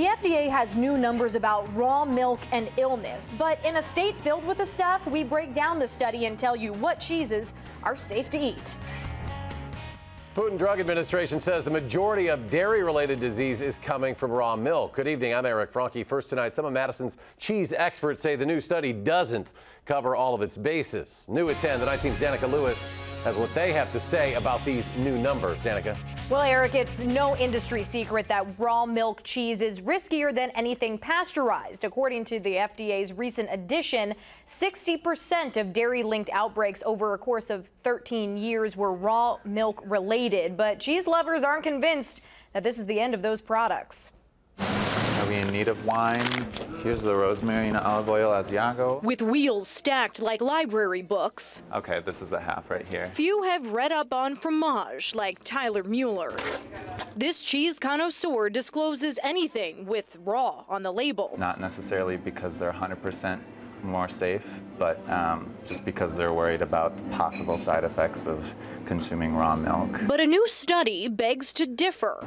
The FDA has new numbers about raw milk and illness, but in a state filled with the stuff, we break down the study and tell you what cheeses are safe to eat. Food and Drug Administration says the majority of dairy-related disease is coming from raw milk. Good evening, I'm Eric Franke. First tonight, some of Madison's cheese experts say the new study doesn't cover all of its bases. New at 10, the 19th Dannika Lewis has what they have to say about these new numbers. Dannika. Well, Eric, it's no industry secret that raw milk cheese is riskier than anything pasteurized. According to the FDA's recent addition, 60% of dairy linked outbreaks over a course of 13 years were raw milk related. But cheese lovers aren't convinced that this is the end of those products. Are we in need of wine? Here's the rosemary and olive oil Asiago. With wheels stacked like library books. Okay, this is a half right here. Few have read up on fromage like Tyler Mueller. This cheese connoisseur discloses anything with raw on the label. Not necessarily because they're 100% more safe, but um, just because they're worried about the possible side effects of consuming raw milk. But a new study begs to differ.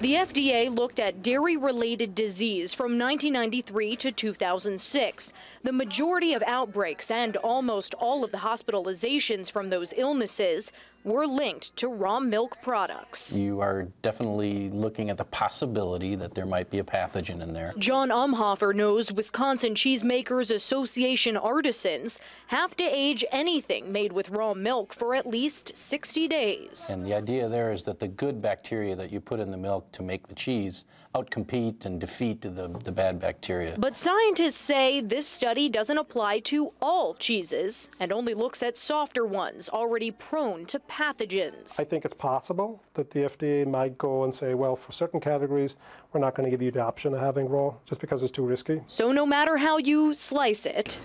The FDA looked at dairy related disease from 1993 to 2006. The majority of outbreaks and almost all of the hospitalizations from those illnesses were linked to raw milk products. You are definitely looking at the possibility that there might be a pathogen in there. John Umhoefer knows Wisconsin Cheesemakers Association artisans have to age anything made with raw milk for at least 60 days. And the idea there is that the good bacteria that you put in the milk to make the cheese outcompete and defeat the, the bad bacteria. But scientists say this study doesn't apply to all cheeses and only looks at softer ones already prone to pathogens. I think it's possible that the FDA might go and say, well, for certain categories, we're not going to give you the option of having raw just because it's too risky. So no matter how you slice it,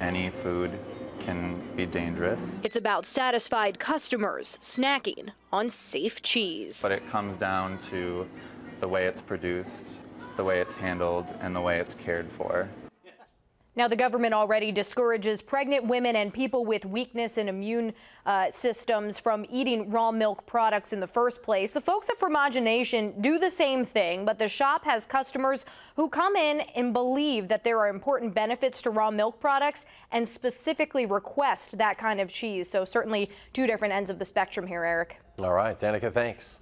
any food can be dangerous. It's about satisfied customers snacking on safe cheese. But it comes down to the way it's produced, the way it's handled, and the way it's cared for. Now, the government already discourages pregnant women and people with weakness in immune uh, systems from eating raw milk products in the first place. The folks at Fromagination do the same thing, but the shop has customers who come in and believe that there are important benefits to raw milk products and specifically request that kind of cheese. So certainly two different ends of the spectrum here, Eric. All right, Dannika, thanks.